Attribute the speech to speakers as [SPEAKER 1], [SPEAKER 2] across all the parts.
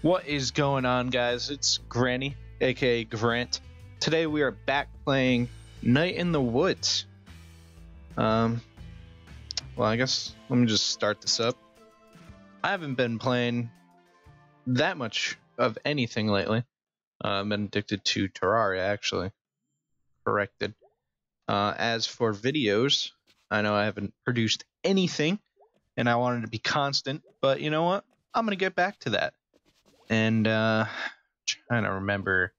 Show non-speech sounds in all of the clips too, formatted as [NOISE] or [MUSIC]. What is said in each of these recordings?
[SPEAKER 1] What is going on, guys? It's Granny, aka Grant. Today we are back playing Night in the Woods. Um, well, I guess let me just start this up. I haven't been playing that much of anything lately. Uh, I've been addicted to Terraria, actually. Corrected. Uh, as for videos, I know I haven't produced anything, and I wanted to be constant, but you know what? I'm gonna get back to that. And uh trying to remember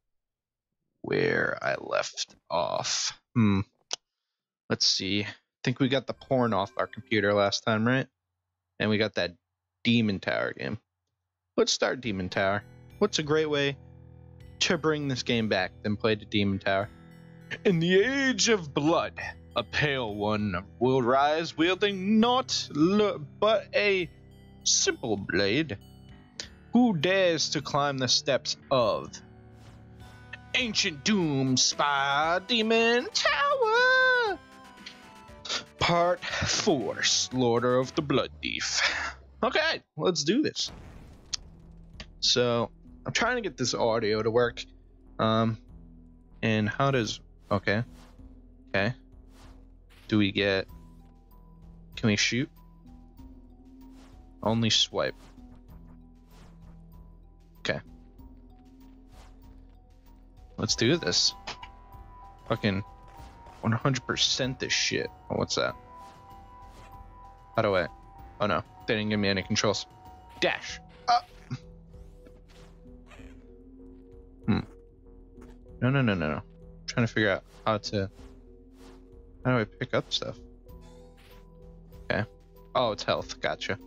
[SPEAKER 1] where I left off. Hmm. Let's see. I think we got the porn off our computer last time, right? And we got that Demon Tower game. Let's start Demon Tower. What's a great way to bring this game back than play the Demon Tower? In the age of blood, a pale one will rise wielding naught but a simple blade. Who dares to climb the steps of Ancient Doom Spy Demon Tower? Part 4 Slaughter of the Blood Thief. Okay, let's do this. So, I'm trying to get this audio to work. Um, and how does. Okay. Okay. Do we get. Can we shoot? Only swipe. Let's do this. Fucking 100% this shit. Oh, what's that? How do I? Oh no, they didn't give me any controls. Dash. Up. Hmm. No, no, no, no, no. Trying to figure out how to. How do I pick up stuff? Okay. Oh, it's health. Gotcha.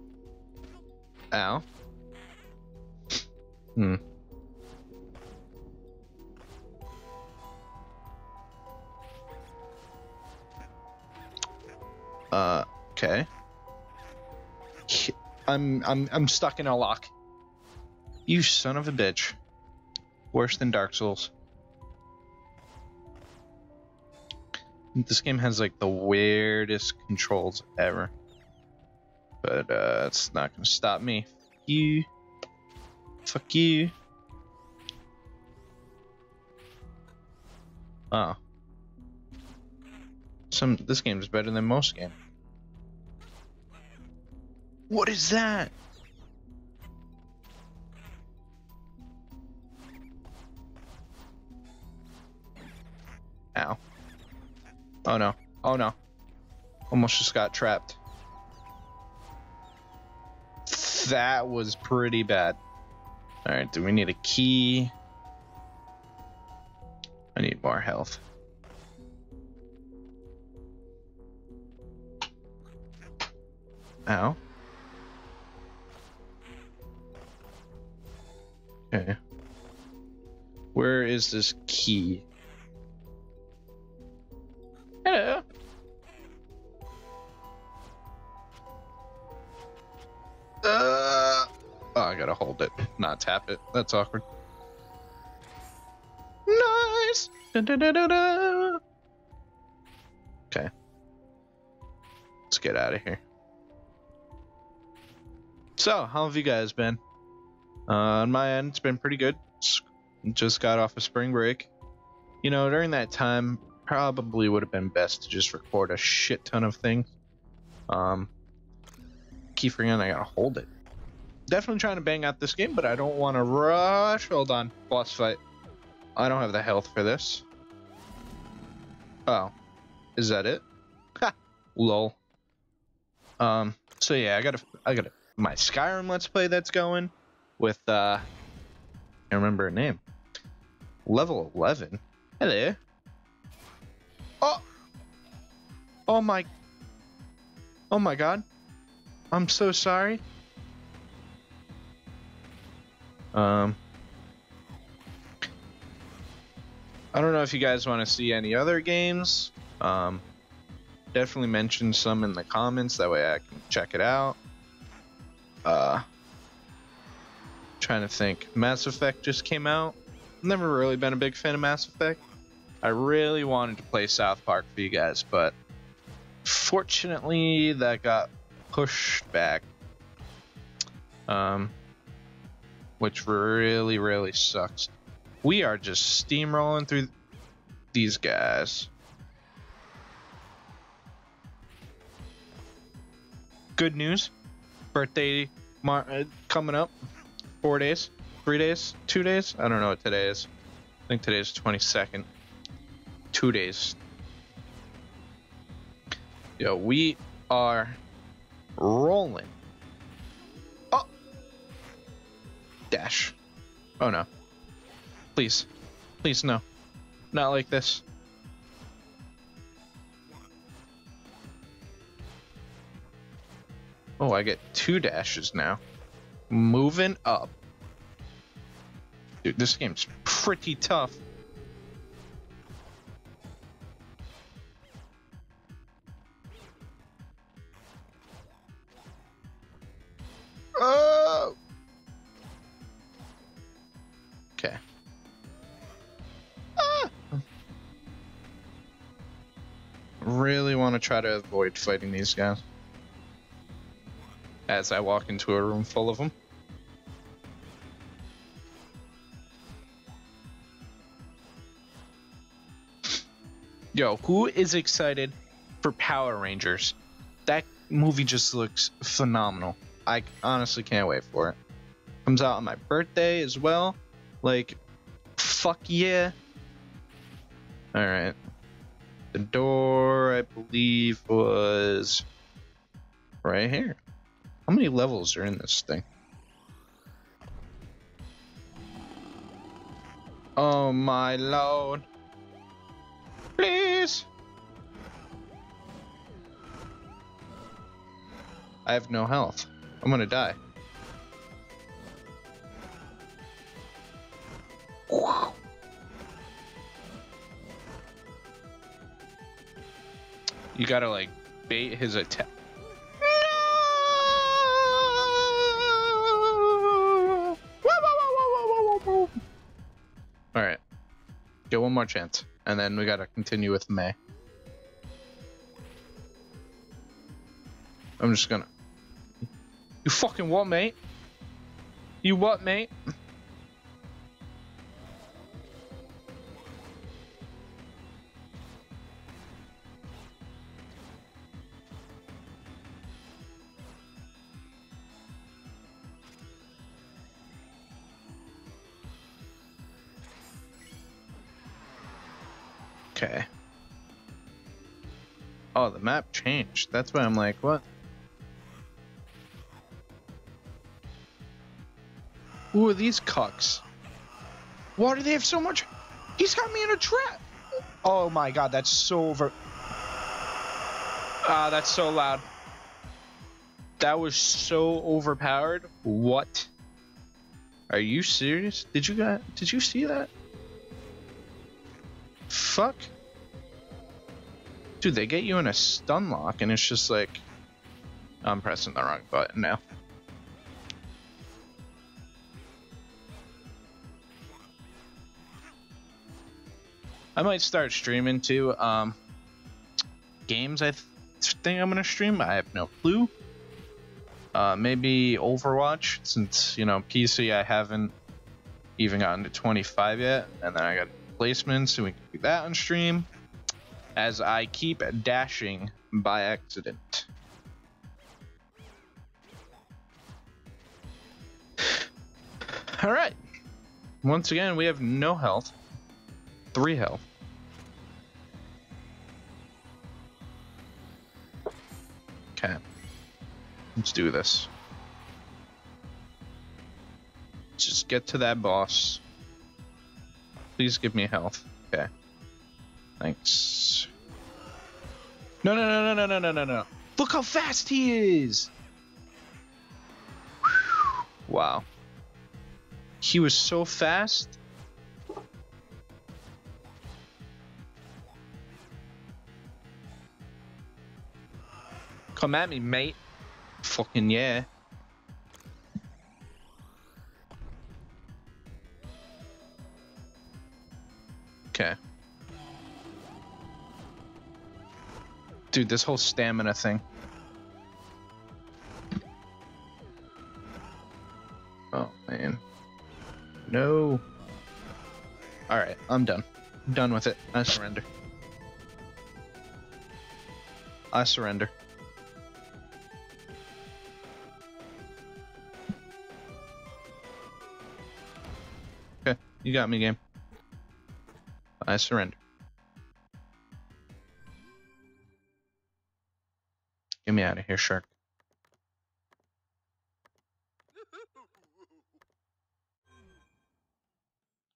[SPEAKER 1] Ow. Hmm. Okay. I'm I'm I'm stuck in a lock. You son of a bitch. Worse than Dark Souls. This game has like the weirdest controls ever. But uh it's not gonna stop me. You Fuck you. Oh. Some this game is better than most games. What is that? Ow. Oh no. Oh no. Almost just got trapped. That was pretty bad. Alright, do we need a key? I need more health. Ow. Okay. Where is this key? Hello. Uh, oh, I gotta hold it, not tap it. That's awkward. Nice. Dun, dun, dun. Okay. Let's get out of here. So, how have you guys been? Uh, on my end, it's been pretty good. Just got off a of spring break. You know, during that time, probably would have been best to just record a shit ton of things. Um, keep forgetting I gotta hold it. Definitely trying to bang out this game, but I don't want to rush. Hold on, boss fight. I don't have the health for this. Oh, is that it? Ha, lol. Um, so yeah, I gotta, I gotta my Skyrim Let's Play that's going with, uh, I remember her name. Level 11. Hello. Oh! Oh my. Oh my god. I'm so sorry. Um. I don't know if you guys want to see any other games. Um, definitely mention some in the comments. That way I can check it out. Uh, trying to think. Mass Effect just came out. Never really been a big fan of Mass Effect. I really wanted to play South Park for you guys, but fortunately that got pushed back. Um, which really, really sucks. We are just steamrolling through these guys. Good news. Birthday mar- uh, coming up. Four days. Three days. Two days. I don't know what today is. I think today is 22nd. Two days. Yo, we are rolling. Oh! Dash. Oh no. Please. Please, no. Not like this. Oh, I get two dashes now. Moving up. Dude, this game's pretty tough. Oh! Okay. Ah! Really want to try to avoid fighting these guys. As I walk into a room full of them. Yo, who is excited for Power Rangers? That movie just looks phenomenal. I honestly can't wait for it. Comes out on my birthday as well. Like, fuck yeah. Alright. The door, I believe, was right here. How many levels are in this thing? Oh my lord. Please. I have no health. I'm gonna die. You gotta like bait his attack. More chance, and then we gotta continue with Mae. I'm just gonna. You fucking what, mate? You what, mate? Oh, the map changed. That's why I'm like, what? Who are these cucks? Why do they have so much? He's got me in a trap. Oh my god, that's so over. Ah, that's so loud. That was so overpowered. What? Are you serious? Did you got? Did you see that? Fuck. Dude, they get you in a stun lock, and it's just like, I'm pressing the wrong button now. I might start streaming too. Um, games I th think I'm gonna stream. I have no clue. Uh, maybe Overwatch, since you know PC I haven't even gotten to 25 yet, and then I got placements, so we can do that on stream. As I keep dashing by accident. [SIGHS] All right. Once again, we have no health three health. Okay. Let's do this. Just get to that boss. Please give me health. Okay. Thanks. No, no, no, no, no, no, no, no. Look how fast he is! Wow. He was so fast. Come at me, mate. Fucking yeah. Okay. Dude, this whole stamina thing. Oh, man. No. Alright, I'm done. I'm done with it. I surrender. I surrender. Okay, you got me, game. I surrender. Of here, shark.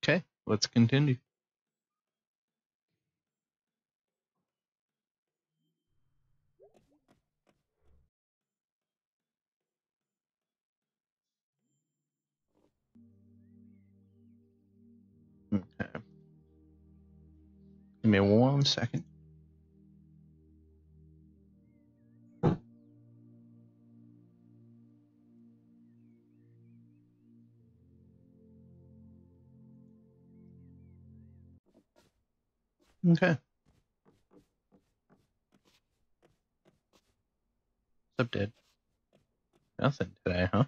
[SPEAKER 1] Okay, let's continue. Okay. Give me one second. Okay. What's up, Dad? Nothing today, huh?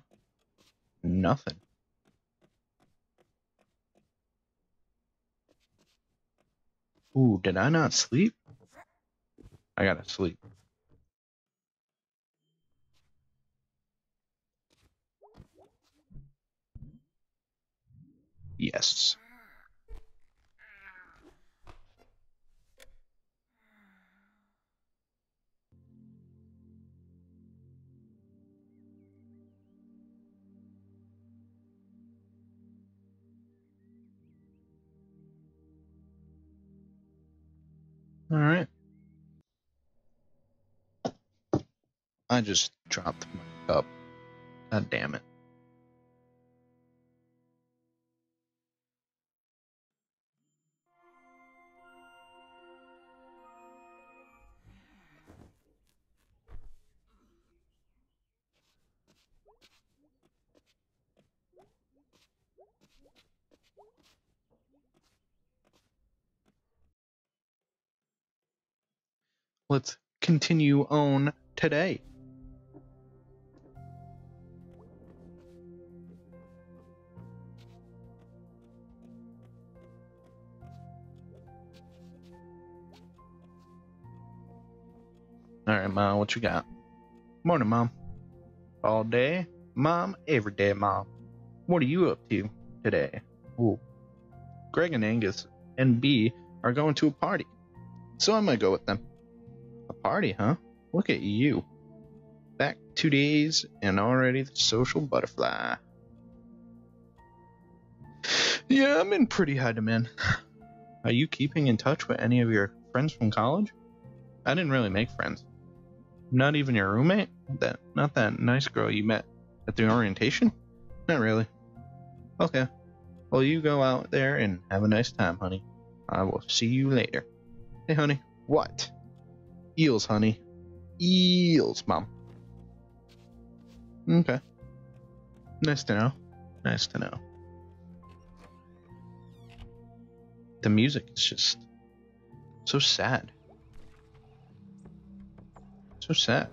[SPEAKER 1] Nothing. Ooh, did I not sleep? I gotta sleep. Yes. All right. I just dropped my cup. God damn it. Let's continue on today. All right, Mom, what you got? Morning, Mom. All day? Mom, every day, Mom. What are you up to today? Ooh. Gregg and Angus and Bea are going to a party. So going to go with them. Party, huh? Look at you. Back two days and already the social butterfly. Yeah, I'm in pretty high demand. [SIGHS] Are you keeping in touch with any of your friends from college? I didn't really make friends. Not even your roommate? That not that nice girl you met at the orientation? Not really. Okay. Well, you go out there and have a nice time, honey. I will see you later. Hey, honey. What? Eels, honey. Eels, mom. Okay. Nice to know. Nice to know. The music is just so sad. So sad.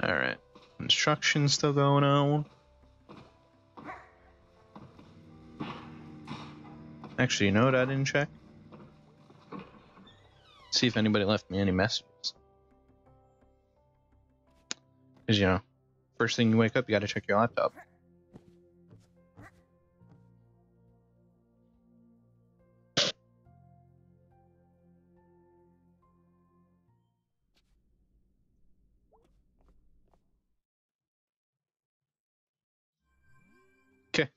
[SPEAKER 1] Alright. Construction still going on. Actually, you know what I didn't check? See if anybody left me any messages. Because, you know, first thing you wake up, you gotta check your laptop. Okay.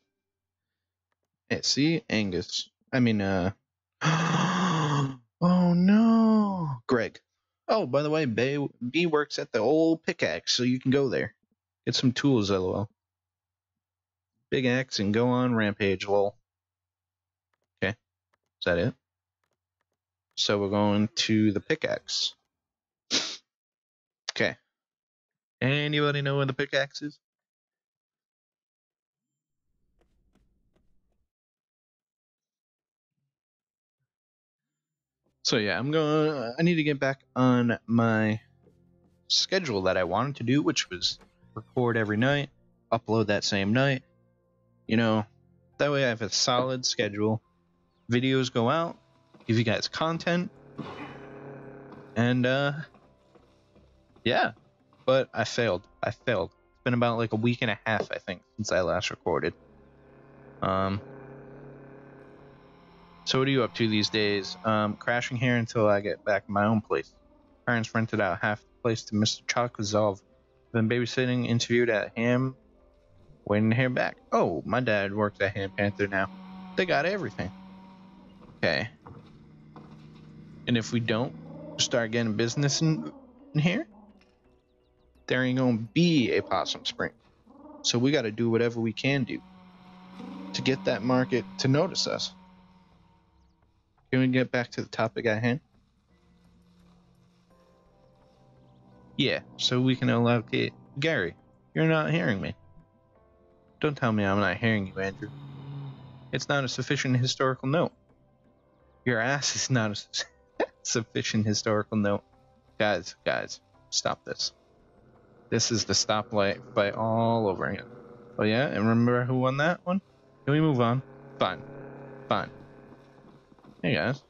[SPEAKER 1] Hey, see? Angus. I mean, uh. [GASPS] oh no! Gregg. Oh, by the way, Bea, Bea works at the old pickaxe, so you can go there. Get some tools, lol. Big axe and go on rampage, lol. Okay. Is that it? So we're going to the pickaxe. Okay. Anybody know where the pickaxe is? So yeah, I'm going. I need to get back on my schedule that I wanted to do, which was record every night, upload that same night. You know, that way I have a solid schedule. Videos go out, give you guys content. And uh yeah. But I failed. I failed. It's been about like a week and a half, I think, since I last recorded. Um so what are you up to these days? Um crashing here until I get back my own place. Parents rented out half the place to Mr. Chokozov. Been babysitting, interviewed at Ham, waiting to hear back. Oh, my dad works at Ham Panther now. They got everything. Okay. And if we don't start getting business in, in here, there ain't gonna be a Possum Spring. So we gotta do whatever we can do to get that market to notice us. Can we get back to the topic at hand? Yeah, so we can allocate. Gary, you're not hearing me. Don't tell me I'm not hearing you, Andrew. It's not a sufficient historical note. Your ass is not a [LAUGHS] sufficient historical note. Guys, guys, stop this. This is the stoplight by all over again. Oh yeah, and remember who won that one? Can we move on? Fine. Fine. Hey guys.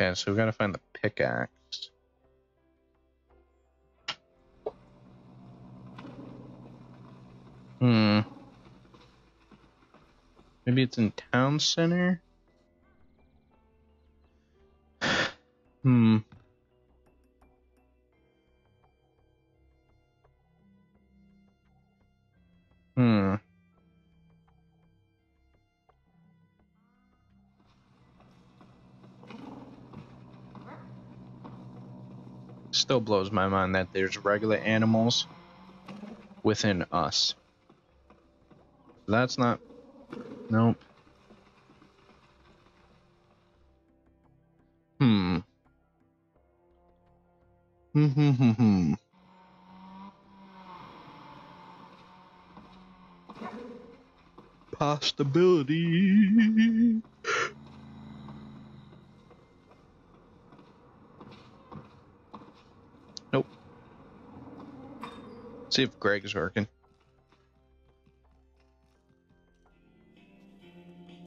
[SPEAKER 1] Okay, so we gotta find the pickaxe. Hmm. Maybe it's in town center? [SIGHS] Hmm. Still blows my mind that there's regular animals within us. That's not. Nope. Hmm. Hmm hmm hmm hmm. Possibility. See if Gregg's working.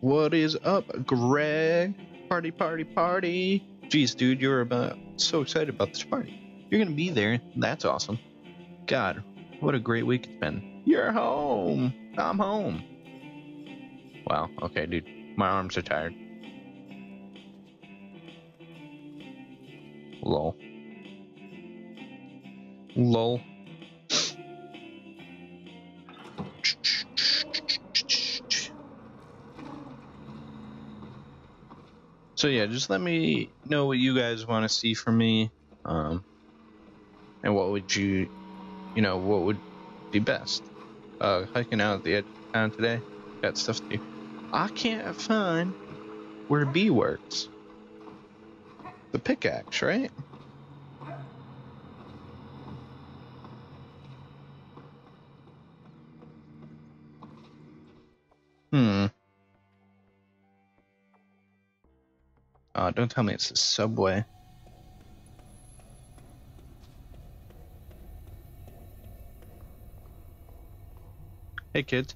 [SPEAKER 1] What is up, Gregg? Party, party, party. Jeez, dude, you're about so excited about this party. You're gonna be there. That's awesome. God, what a great week it's been. You're home. I'm home. Wow, okay, dude. My arms are tired. Lol. Lol. So yeah, just let me know what you guys want to see from me, um, and what would you, you know, what would be best. Uh, hiking out at the edge of town today, got stuff to do. I can't find where Bea works. The pickaxe, right? Hmm. Oh, don't tell me it's the subway. Hey, kids.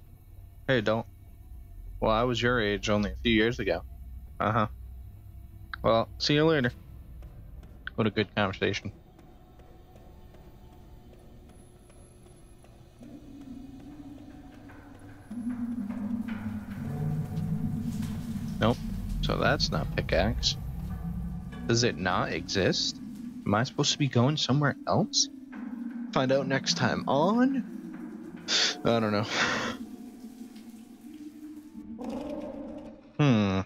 [SPEAKER 1] Hey, adult. Well, I was your age only a few years ago. Uh huh. Well, see you later. What a good conversation. So that's not pickaxe. Does it not exist? Am I supposed to be going somewhere else? Find out next time on. [SIGHS] I don't know. [SIGHS] Hmm.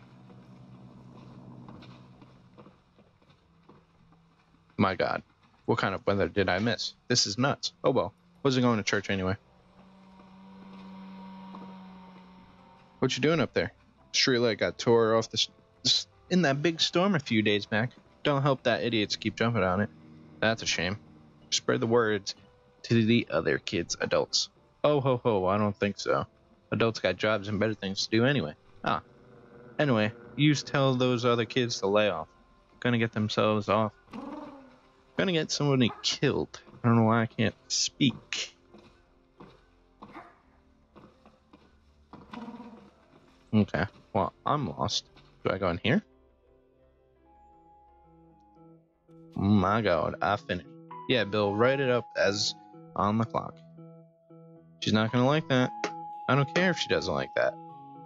[SPEAKER 1] My god. What kind of weather did I miss? This is nuts. Oh well. Wasn't going to church anyway. What you doing up there? Streetlight got tore off the in that big storm a few days back. Don't help that idiots keep jumping on it. That's a shame. Spread the words to the other kids, adults. Oh ho ho, I don't think so. Adults got jobs and better things to do anyway. Ah. Anyway, you tell those other kids to lay off. Gonna get themselves off. Gonna get somebody killed. I don't know why I can't speak. Okay, well, I'm lost. Do I go in here? My god, I finished. Yeah, Bill, write it up as on the clock. She's not gonna like that. I don't care if she doesn't like that.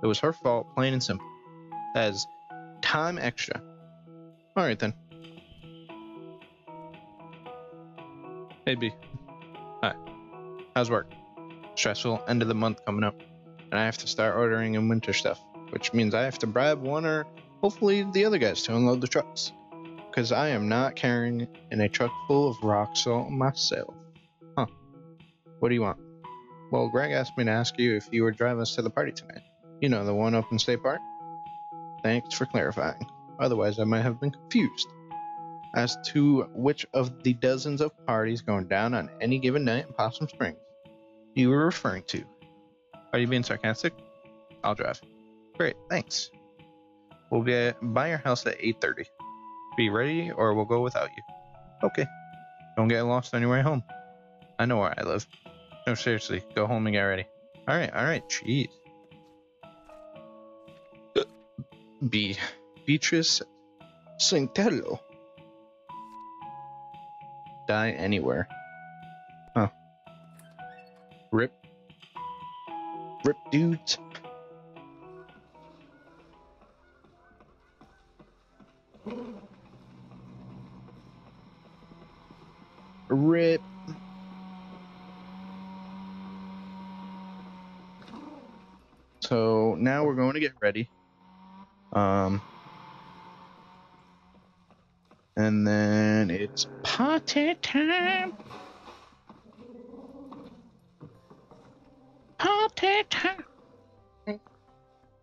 [SPEAKER 1] It was her fault, plain and simple. As time extra. Alright then. Hey Bea. Hi. How's work? Stressful end of the month coming up. And I have to start ordering in winter stuff. Which means I have to bribe one or hopefully the other guys to unload the trucks. Because I am not carrying in a truck full of rock salt myself. Huh. What do you want? Well, Gregg asked me to ask you if you would drive us to the party tonight. You know, the one up in State Park? Thanks for clarifying. Otherwise, I might have been confused as to which of the dozens of parties going down on any given night in Possum Springs you were referring to. Are you being sarcastic? I'll drive. Great, thanks. We'll be by your house at 8.30. Be ready or we'll go without you. Okay. Don't get lost on your way home. I know where I live. No, seriously, go home and get ready. Alright, alright, jeez. Uh, Bea. Beatrice Santello. Die anywhere. Huh. Rip. Rip dudes. Rip. So now we're going to get ready. Um, and then it's party time. Party time.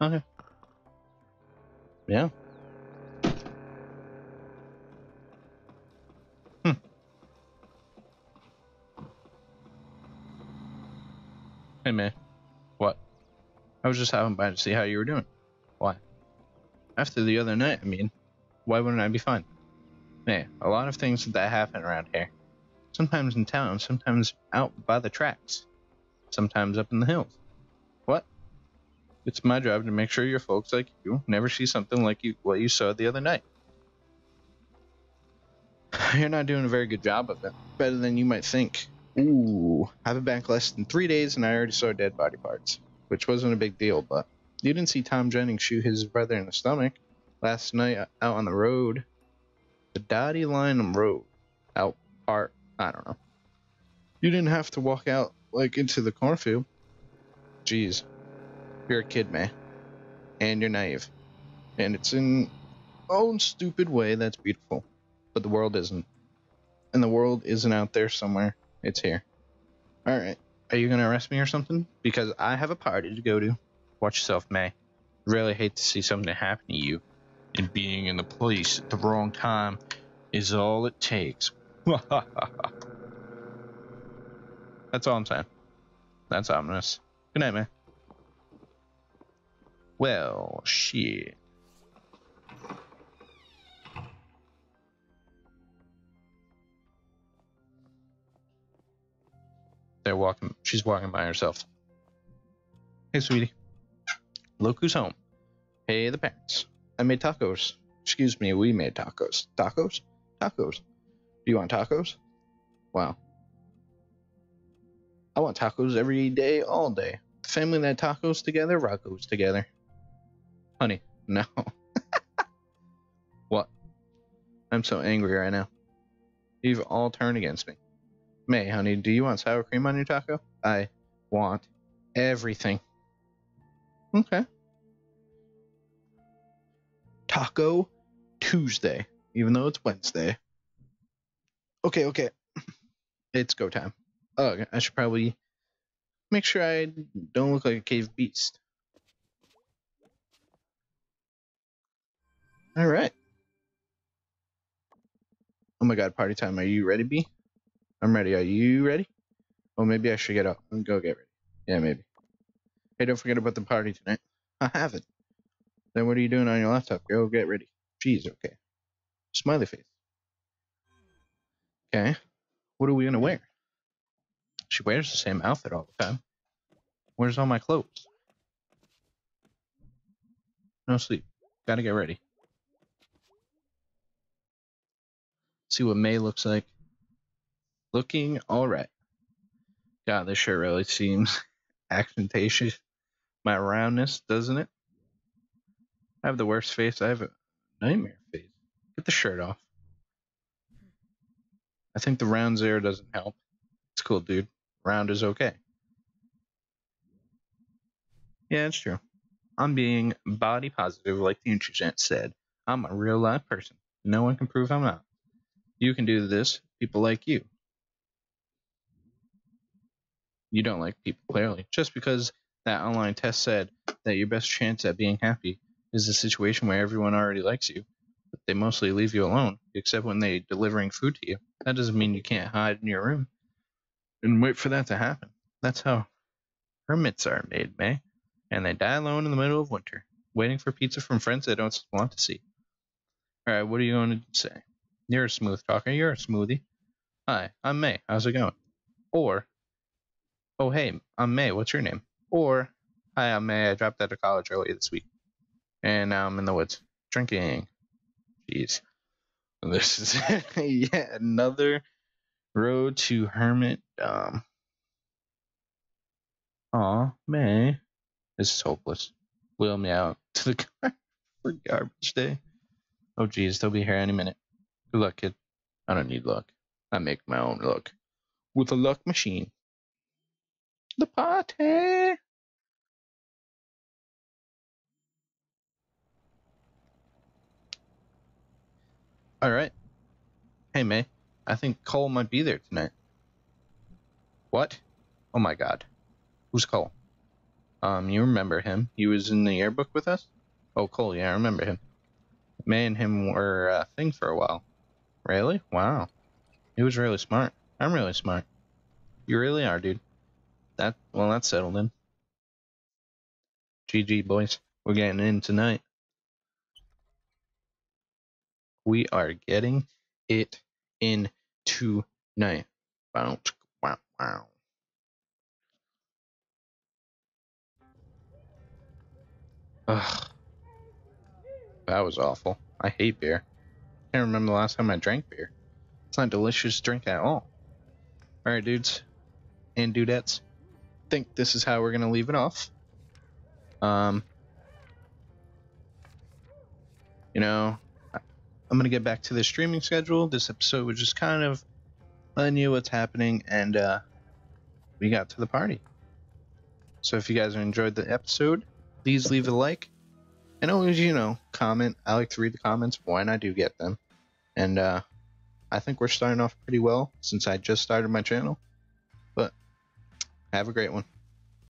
[SPEAKER 1] Okay. Yeah. Hey man. What? I was just having by to see how you were doing. Why? After the other night, I mean, why wouldn't I be fine? Man, a lot of things that happen around here. Sometimes in town, sometimes out by the tracks, sometimes up in the hills. What? It's my job to make sure your folks like you never see something like you what you saw the other night. [SIGHS] You're not doing a very good job of it. Better than you might think. Ooh, I've been back less than three days and I already saw dead body parts, which wasn't a big deal, but you didn't see Tom Jennings shoot his brother in the stomach last night out on the road. The Dottie Line Road. Out part, I don't know. You didn't have to walk out, like, into the cornfield. Jeez. You're a kid, man. And you're naive. And it's in own stupid way that's beautiful. But the world isn't. And the world isn't out there somewhere. It's here. Alright. Are you gonna arrest me or something? Because I have a party to go to. Watch yourself, Mae. Really hate to see something happen to you. And being in the police at the wrong time is all it takes. [LAUGHS] That's all I'm saying. That's ominous. Good night, man. Well, shit. They're walking. She's walking by herself. Hey, sweetie. Look who's home. Hey, the parents. I made tacos. Excuse me, we made tacos. Tacos? Tacos. Do you want tacos? Wow. I want tacos every day, all day. The family that tacos together, rockos together. Honey, no. [LAUGHS] what? I'm so angry right now. You've all turned against me. Mae, honey, do you want sour cream on your taco? I want everything. Okay. Taco Tuesday, even though it's Wednesday. Okay, okay. It's go time. Oh, I should probably make sure I don't look like a cave beast. All right. Oh my god, party time. Are you ready, Bea? I'm ready. Are you ready? Oh, maybe I should get up and go get ready. Yeah, maybe. Hey, don't forget about the party tonight. I have it. Then what are you doing on your laptop? Go get ready. Jeez, okay. Smiley face. Okay. What are we gonna wear? She wears the same outfit all the time. Where's all my clothes? No sleep. Gotta get ready. See what Mae looks like. Looking alright. God, this shirt really seems [LAUGHS] accentuated my roundness, doesn't it? I have the worst face. I have a nightmare face. Get the shirt off. I think the round zero doesn't help. It's cool, dude. Round is okay. Yeah, it's true. I'm being body positive, like the internet said. I'm a real live person. No one can prove I'm not. You can do this, people like you. You don't like people, clearly. Just because that online test said that your best chance at being happy is a situation where everyone already likes you, but they mostly leave you alone, except when they're delivering food to you. That doesn't mean you can't hide in your room and wait for that to happen. That's how hermits are made, Mae. And they die alone in the middle of winter, waiting for pizza from friends they don't want to see. Alright, what are you going to say? You're a smooth talker. You're a smoothie. Hi, I'm Mae. How's it going? Or, oh, hey, I'm Mae. What's your name? Or, hi, I'm Mae. I dropped out of college early this week. And now I'm in the woods drinking. Jeez. This is [LAUGHS] yet another road to Hermit Dom. Aw, Mae. This is hopeless. Wheel me out [LAUGHS] to the car for garbage day. Oh, geez, they'll be here any minute. Good luck, kid. I don't need luck. I make my own luck. With a luck machine. The party! Alright. Hey, Mae. I think Cole might be there tonight. What? Oh my god. Who's Cole? Um, you remember him. He was in the yearbook with us? Oh, Cole, yeah, I remember him. Mae and him were a thing for a while. Really? Wow. He was really smart. I'm really smart. You really are, dude. That, well, that's settled in. GG, boys. We're getting in tonight. We are getting it in tonight. Bounce. Wow, wow. Ugh. That was awful. I hate beer. Can't remember the last time I drank beer. It's not delicious drink at all. Alright, dudes and dudettes. Think this is how we're gonna leave it off. Um, you know, I'm gonna get back to the streaming schedule. This episode was just kind of letting you what's happening, and uh, we got to the party. So if you guys enjoyed the episode, please leave a like, and always, you know, comment. I like to read the comments when I do get them, and uh, I think we're starting off pretty well since I just started my channel. Have a great one.